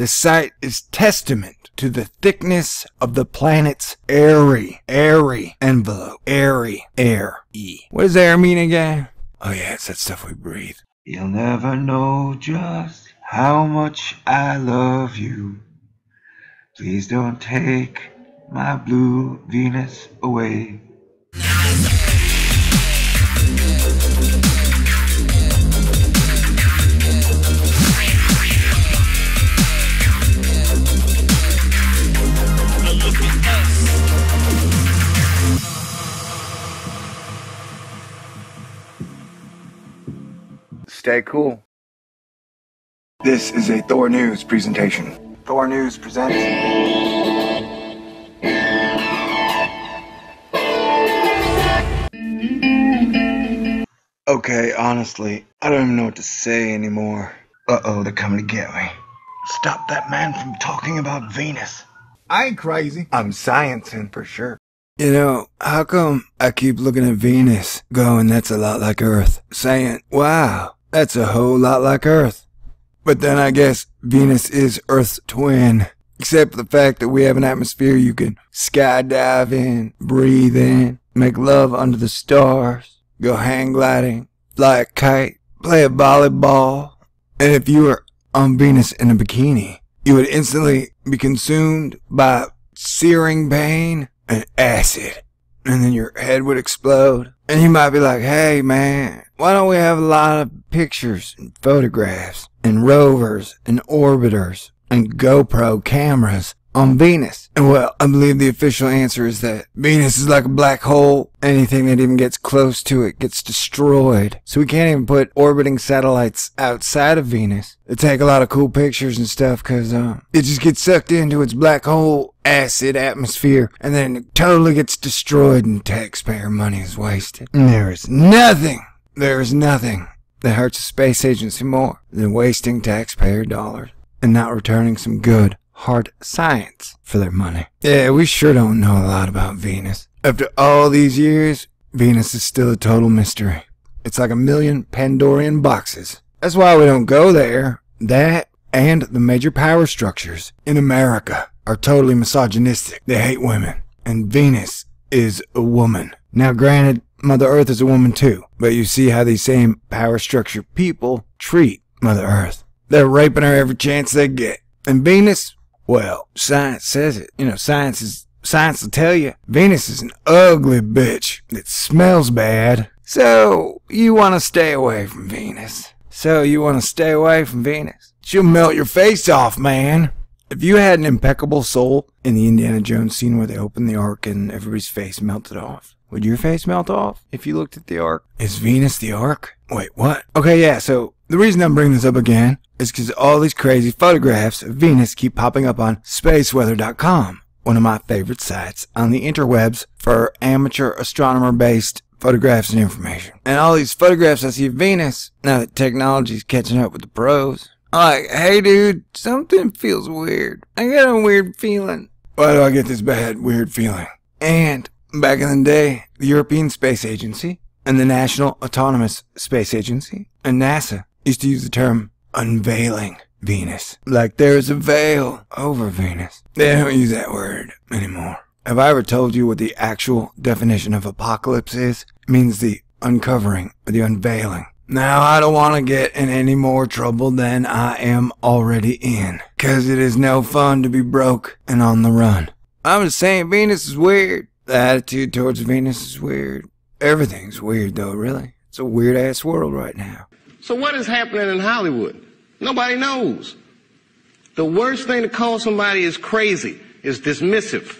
The sight is testament to the thickness of the planet's airy, airy envelope. Airy, air, E. What does air mean again? Oh yeah, it's that stuff we breathe. You'll never know just how much I love you. Please don't take my blue Venus away. Stay cool. This is a Thor News presentation. Thor News presents. Okay, honestly, I don't even know what to say anymore. Uh oh, they're coming to get me. Stop that man from talking about Venus. I ain't crazy. I'm sciencing for sure. You know, how come I keep looking at Venus, going, that's a lot like Earth, saying, wow, that's a whole lot like Earth. But then I guess Venus is Earth's twin. Except for the fact that we have an atmosphere you can skydive in, breathe in, make love under the stars, go hang gliding, fly a kite, play a volleyball. And if you were on Venus in a bikini, you would instantly be consumed by searing pain and acid. And then your head would explode. And you might be like, hey man, why don't we have a lot of pictures and photographs and rovers and orbiters and GoPro cameras on Venus? And well, I believe the official answer is that Venus is like a black hole. Anything that even gets close to it gets destroyed. So we can't even put orbiting satellites outside of Venus to take a lot of cool pictures and stuff because uh, it just gets sucked into its black hole acid atmosphere and then it totally gets destroyed and taxpayer money is wasted. And there is nothing, there is nothing that hurts a space agency more than wasting taxpayer dollars and not returning some good, hard science for their money. Yeah, we sure don't know a lot about Venus. After all these years, Venus is still a total mystery. It's like a million Pandorian boxes. That's why we don't go there. That and the major power structures in America are totally misogynistic. They hate women. And Venus is a woman. Now granted, Mother Earth is a woman too, but you see how these same power structure people treat Mother Earth. They're raping her every chance they get. And Venus, well, science says it. You know, science is science will tell you Venus is an ugly bitch that smells bad. So you want to stay away from Venus. So you want to stay away from Venus. She'll melt your face off, man. If you had an impeccable soul in the Indiana Jones scene where they opened the ark and everybody's face melted off, would your face melt off if you looked at the ark? Is Venus the ark? Wait, what? Okay, yeah, so the reason I'm bringing this up again is because all these crazy photographs of Venus keep popping up on spaceweather.com, one of my favorite sites on the interwebs for amateur astronomer based photographs and information. And all these photographs I see of Venus, now that technology's catching up with the pros, like, hey dude, something feels weird. I got a weird feeling. Why do I get this bad, weird feeling? And back in the day, the European Space Agency and the National Autonomous Space Agency and NASA used to use the term unveiling Venus. Like there's a veil over Venus. They don't use that word anymore. Have I ever told you what the actual definition of apocalypse is? It means the uncovering or the unveiling. Now, I don't want to get in any more trouble than I am already in, cause it is no fun to be broke and on the run. I'm just saying Venus is weird. The attitude towards Venus is weird. Everything's weird though, really. It's a weird ass world right now. So what is happening in Hollywood? Nobody knows. The worst thing to call somebody is crazy, is dismissive.